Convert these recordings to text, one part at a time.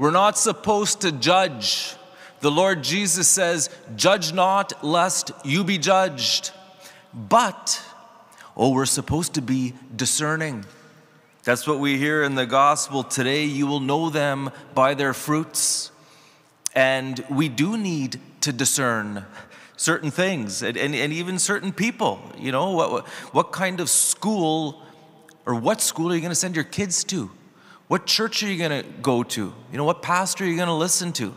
We're not supposed to judge. The Lord Jesus says, Judge not, lest you be judged. But, oh, we're supposed to be discerning. That's what we hear in the gospel today. You will know them by their fruits. And we do need to discern certain things and, and, and even certain people. You know, what, what kind of school or what school are you going to send your kids to? What church are you going to go to? You know, what pastor are you going to listen to?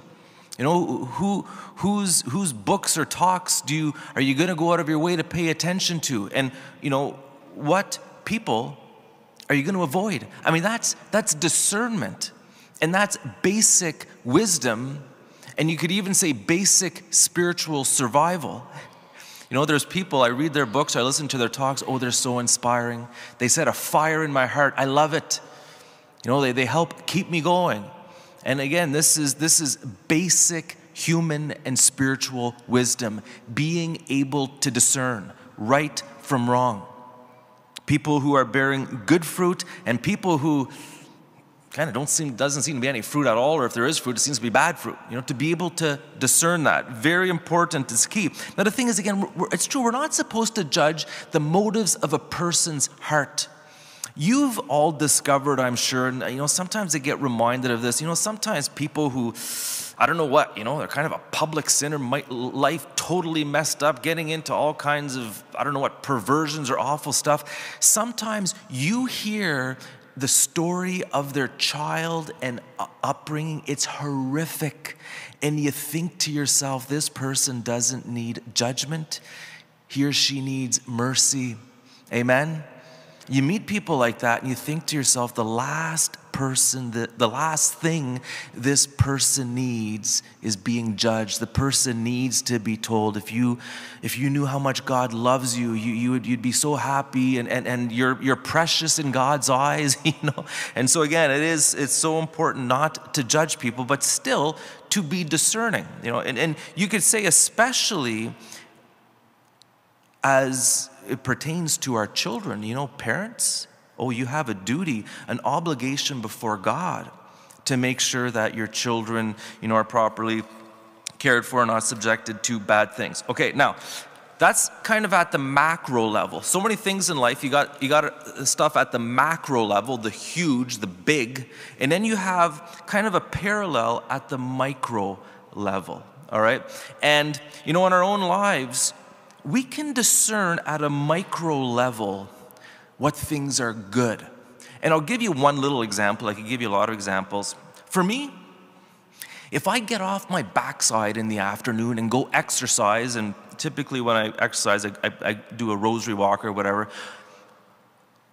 You know, who, whose, whose books or talks do you, are you going to go out of your way to pay attention to? And, you know, what people are you going to avoid? I mean, that's, that's discernment. And that's basic wisdom. And you could even say basic spiritual survival. You know, there's people, I read their books, I listen to their talks. Oh, they're so inspiring. They set a fire in my heart. I love it. You know, they, they help keep me going. And again, this is, this is basic human and spiritual wisdom, being able to discern right from wrong. People who are bearing good fruit and people who kind of don't seem doesn't seem to be any fruit at all or if there is fruit it seems to be bad fruit you know to be able to discern that very important is key now the thing is again it's true we're not supposed to judge the motives of a person's heart You've all discovered, I'm sure, and you know, sometimes they get reminded of this. You know, sometimes people who, I don't know what, you know, they're kind of a public sinner, might, life totally messed up, getting into all kinds of, I don't know what, perversions or awful stuff. Sometimes you hear the story of their child and uh, upbringing, it's horrific. And you think to yourself, this person doesn't need judgment, he or she needs mercy. Amen? You meet people like that and you think to yourself, the last person, the, the last thing this person needs is being judged. The person needs to be told. If you, if you knew how much God loves you, you, you would, you'd be so happy and, and, and you're, you're precious in God's eyes, you know. And so again, it is, it's so important not to judge people, but still to be discerning, you know. And, and you could say especially as it pertains to our children. You know, parents, oh, you have a duty, an obligation before God to make sure that your children, you know, are properly cared for and not subjected to bad things. Okay, now that's kind of at the macro level. So many things in life, you got you got stuff at the macro level, the huge, the big, and then you have kind of a parallel at the micro level. All right? And you know, in our own lives, we can discern at a micro level what things are good. And I'll give you one little example. I could give you a lot of examples. For me, if I get off my backside in the afternoon and go exercise, and typically when I exercise, I, I, I do a rosary walk or whatever,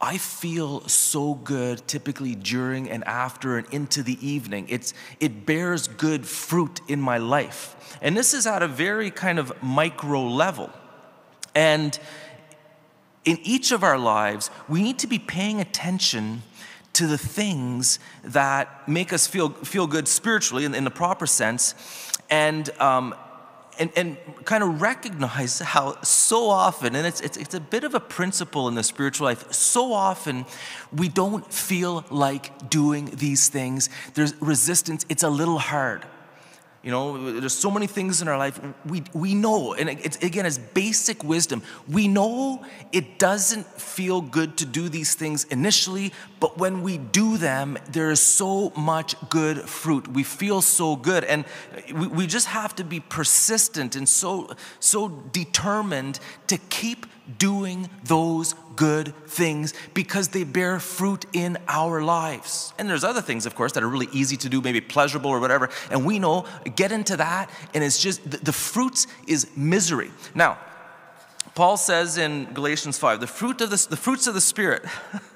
I feel so good typically during and after and into the evening. It's, it bears good fruit in my life. And this is at a very kind of micro level. And in each of our lives, we need to be paying attention to the things that make us feel, feel good spiritually in, in the proper sense and, um, and, and kind of recognize how so often, and it's, it's, it's a bit of a principle in the spiritual life, so often we don't feel like doing these things. There's resistance, it's a little hard. You know, there's so many things in our life we, we know, and it's, again, it's basic wisdom. We know it doesn't feel good to do these things initially, but when we do them, there is so much good fruit. We feel so good, and we, we just have to be persistent and so, so determined to keep doing those good things because they bear fruit in our lives. And there's other things, of course, that are really easy to do, maybe pleasurable or whatever. And we know, get into that, and it's just the, the fruits is misery. Now, Paul says in Galatians 5, the fruit of the, the fruits of the Spirit,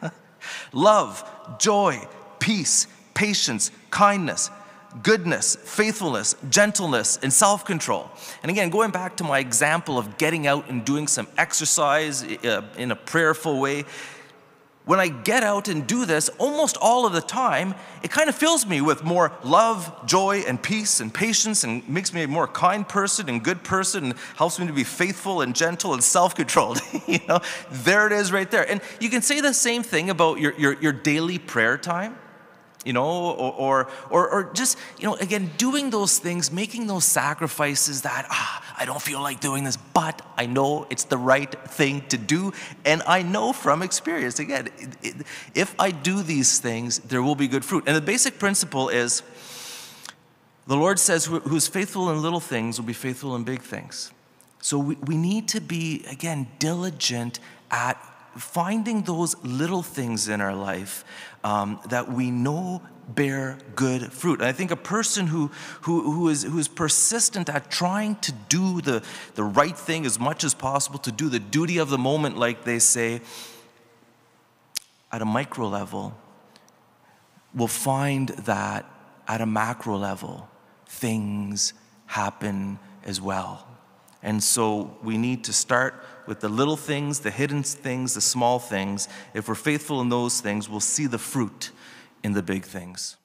love, joy, peace, patience, kindness goodness, faithfulness, gentleness, and self control. And again, going back to my example of getting out and doing some exercise uh, in a prayerful way, when I get out and do this, almost all of the time, it kind of fills me with more love, joy, and peace and patience and makes me a more kind person and good person and helps me to be faithful and gentle and self controlled. you know, there it is right there. And you can say the same thing about your, your, your daily prayer time. You know, or, or, or, just, you know, again, doing those things, making those sacrifices that, ah, I don't feel like doing this, but I know it's the right thing to do. And I know from experience, again, if I do these things, there will be good fruit. And the basic principle is the Lord says, who's faithful in little things will be faithful in big things. So we, we need to be, again, diligent at finding those little things in our life um, that we know bear good fruit. And I think a person who, who, who, is, who is persistent at trying to do the, the right thing as much as possible, to do the duty of the moment, like they say, at a micro level, will find that at a macro level, things happen as well. And so we need to start with the little things, the hidden things, the small things. If we're faithful in those things, we'll see the fruit in the big things.